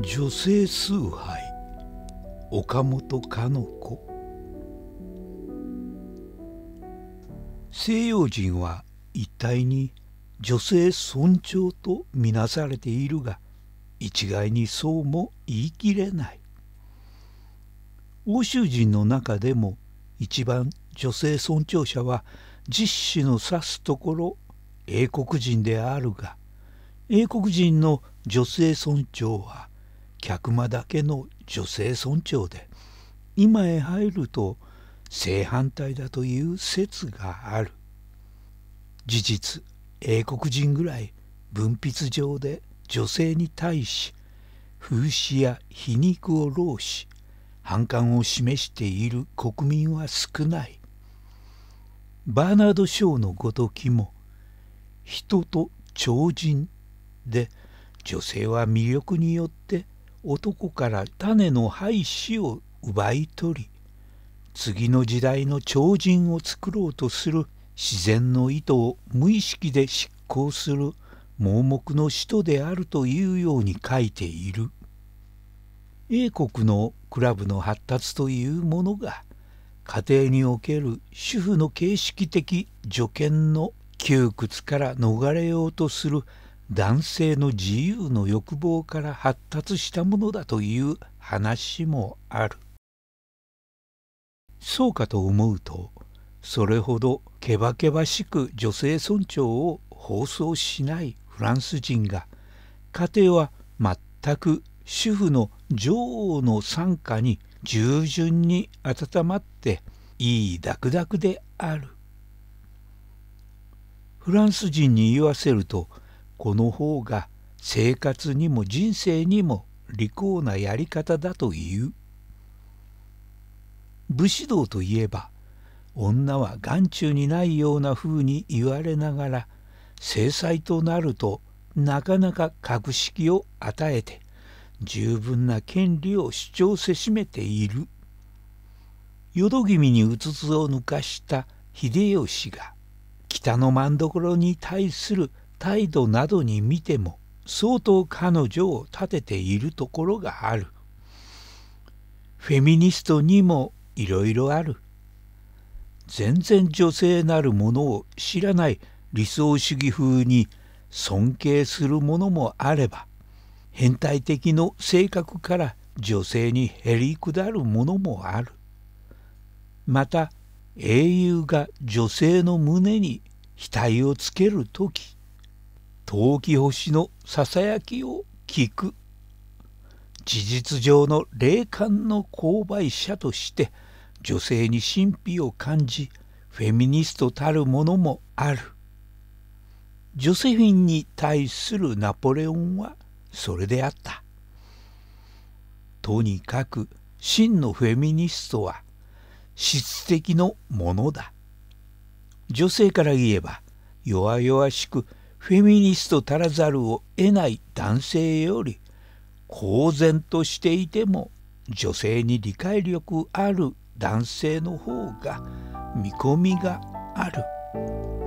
女性崇拝岡本かの子。西洋人は一体に女性尊重とみなされているが一概にそうも言い切れない。欧州人の中でも一番女性尊重者は実子の指すところ英国人であるが英国人の女性尊重は客間だけの女性村長で今へ入ると正反対だという説がある。事実英国人ぐらい分泌上で女性に対し風刺や皮肉を浪し反感を示している国民は少ない。バーナード・ショーのごときも人と超人で女性は魅力によって男から種の廃止を奪い取り次の時代の超人を作ろうとする自然の意図を無意識で執行する盲目の使徒であるというように書いている。英国のクラブの発達というものが家庭における主婦の形式的助権の窮屈から逃れようとする男性の自由の欲望から発達したものだという話もある。そうかと思うとそれほどけばけばしく女性尊重を放送しないフランス人が。家庭は全く主婦の女王の傘下に従順に温まっていいダクダクである。フランス人に言わせるとこの方が生活にも人生にも利口なやり方だという。武士道といえば女は眼中にないような風に言われながら制裁となるとなかなか格式を与えて十分な権利を主張せしめている。淀君にうつつを抜かした秀吉が北の政所に対する態度などに見ても相当彼女を立てているところがある。フェミニストにもいろいろある。全然女性なるものを知らない理想主義風に尊敬するものもあれば変態的の性格から女性にへり下るものもある。また英雄が女性の胸に額をつける時陶器星のささやきを聞く。事実上の霊感の購買者として女性に神秘を感じフェミニストたるものもある。ジョセフィンに対するナポレオンはそれであった。とにかく真のフェミニストは質的のものだ。女性から言えば弱々しくフェミニスト足らざるを得ない男性より公然としていても女性に理解力ある男性の方が見込みがある。